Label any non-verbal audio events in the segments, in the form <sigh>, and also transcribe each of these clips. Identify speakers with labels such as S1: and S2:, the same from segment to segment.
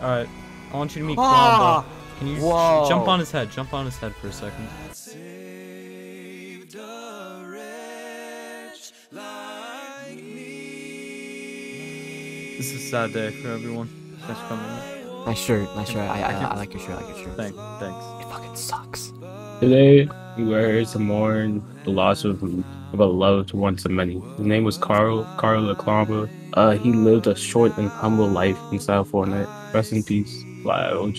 S1: Alright, I want you to meet
S2: Ah!
S1: Klombo. Can you
S2: Whoa.
S1: jump on his head? Jump on his head for a second. This is a sad day for everyone. Thanks for coming.
S2: Nice shirt, nice shirt. I, I, I like your shirt, I like your shirt.
S1: Thank, thanks.
S2: It fucking sucks.
S3: Today, we were here to mourn the loss of, of a loved one to many. His name was Karl, Karl Laclamba. Uh, he lived a short and humble life in South Fortnite. Rest in peace, Fly OG.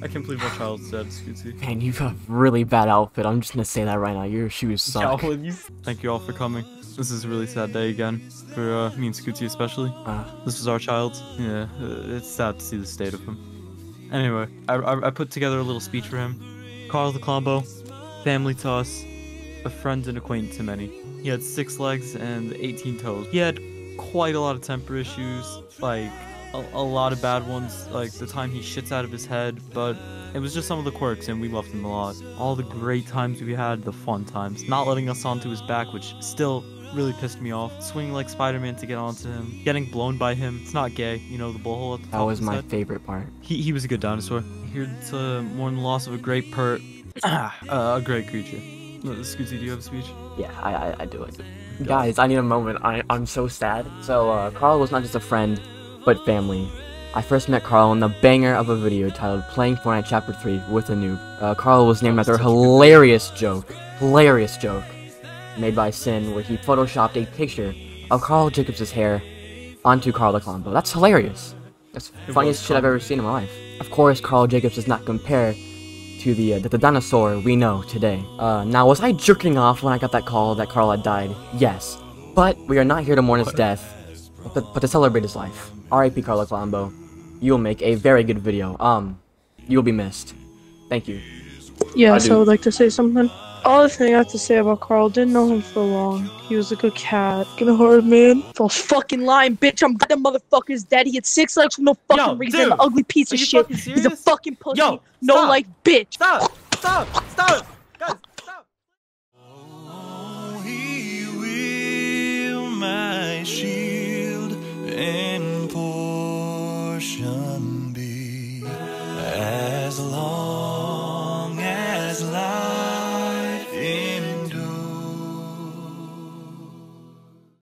S1: I can't believe our child's dead, Scootsy.
S2: Man, you have a really bad outfit. I'm just gonna say that right now. Your shoes suck.
S1: Yeah, well, you- Thank you all for coming. This is a really sad day again, for uh, me and Scootsy especially.
S2: Uh,
S1: This is our child. Yeah, uh, it's sad to see the state of him. Anyway, I, I, I put together a little speech for him. Karl the Klombo, family toss, a friend and acquaintance to many. He had six legs and 18 toes. He had quite a lot of temper issues, like a, a lot of bad ones, like the time he shits out of his head, but it was just some of the quirks and we loved him a lot. All the great times we had, the fun times, not letting us onto his back, which still really pissed me off. Swinging like Spider-Man to get onto him, getting blown by him. It's not gay, you know, the blowhole at the top
S2: that was my
S1: head.
S2: favorite part.
S1: He, he was a good dinosaur. Here to mourn the loss of a great pert, <coughs> uh, a great creature. Scoozy, do you have a speech?
S2: Yeah, I, I, I do, I do. Guys, I need a moment. I, I'm so sad. So, uh, Karl was not just a friend, but family. I first met Karl in the banger of a video titled Playing Fortnite Chapter 3 with a noob. Uh, Karl was named after a hilarious joke. Hilarious joke. Made by Sin, where he photoshopped a picture of Karl Jacobs' hair onto Karl the Klombo. That's hilarious. That's the funniest shit I've ever seen in my life. Of course, Karl Jacobs does not compare to the, uh, the, the dinosaur we know today. Uh, now, was I jerking off when I got that call that Karl had died? Yes. But we are not here to mourn his death, but, but to celebrate his life. R.I.P. Carlo Klombo. You will make a very good video. Um, you will be missed. Thank you.
S4: Yes, I,
S3: do.
S4: would like to say something. All the thing I have to say about Karl, didn't know him for long. He was a good cat. Fucking hard man. False fucking lying, bitch. I'm glad that motherfucker's dead. He had six legs for no fucking
S1: Yo,
S4: reason.
S1: dude,
S4: An ugly piece of shit. He's a fucking pussy.
S1: Yo,
S4: no
S1: stop.
S4: life, bitch.
S1: Stop! Stop! Stop! Guys, stop!
S5: Oh, he will my shield and portion.